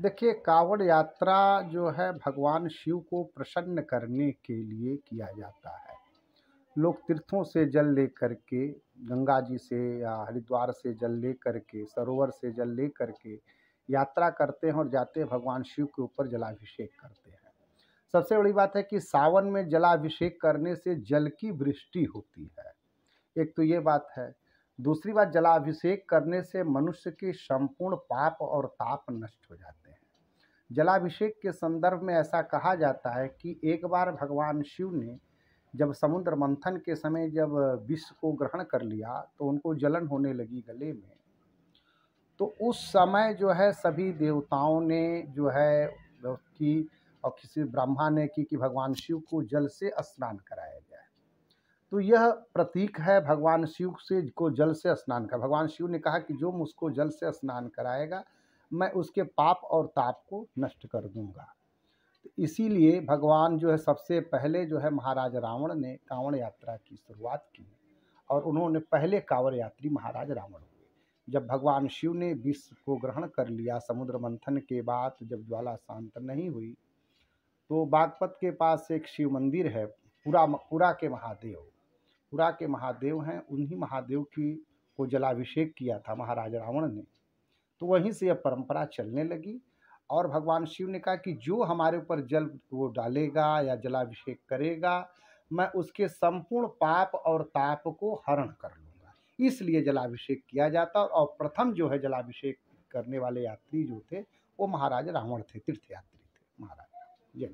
देखिए, कावड़ यात्रा जो है भगवान शिव को प्रसन्न करने के लिए किया जाता है। लोग तीर्थों से जल ले करके गंगा जी से या हरिद्वार से जल ले करके सरोवर से जल ले करके यात्रा करते हैं और जाते हैं, भगवान शिव के ऊपर जलाभिषेक करते हैं। सबसे बड़ी बात है कि सावन में जलाभिषेक करने से जल की वृष्टि होती है। एक तो ये बात है दूसरी बात, जलाभिषेक करने से मनुष्य के संपूर्ण पाप और ताप नष्ट हो जाते हैं। जलाभिषेक के संदर्भ में ऐसा कहा जाता है कि एक बार भगवान शिव ने जब समुद्र मंथन के समय जब विष को ग्रहण कर लिया तो उनको जलन होने लगी गले में। तो उस समय जो है सभी देवताओं ने जो है, की और किसी ब्रह्मा ने की कि भगवान शिव को जल से स्नान जाए तो यह प्रतीक है भगवान शिव से, को जल से स्नान का भगवान शिव ने कहा कि जो मुझको जल से स्नान कराएगा, मैं उसके पाप और ताप को नष्ट कर दूँगा। तो इसीलिए भगवान जो है, सबसे पहले जो है, महाराज रावण ने कांवड़ यात्रा की शुरुआत की और उन्होंने पहले कांवड़ यात्री महाराज रावण हुए। जब भगवान शिव ने विष को ग्रहण कर लिया, समुद्र मंथन के बाद जब ज्वाला शांत नहीं हुई तो बागपत के पास एक शिव मंदिर है, पूरा पूरा के महादेव। पूरा के महादेव हैं, उन्हीं महादेव की को जलाभिषेक किया था महाराज रावण ने। तो वहीं से यह परंपरा चलने लगी और भगवान शिव ने कहा कि जो हमारे ऊपर जल वो डालेगा या जलाभिषेक करेगा, मैं उसके संपूर्ण पाप और ताप को हरण कर लूँगा। इसलिए जलाभिषेक किया जाता और प्रथम जो है जलाभिषेक करने वाले यात्री जो थे, वो महाराज रावण थे, तीर्थयात्री थे। महाराज, जय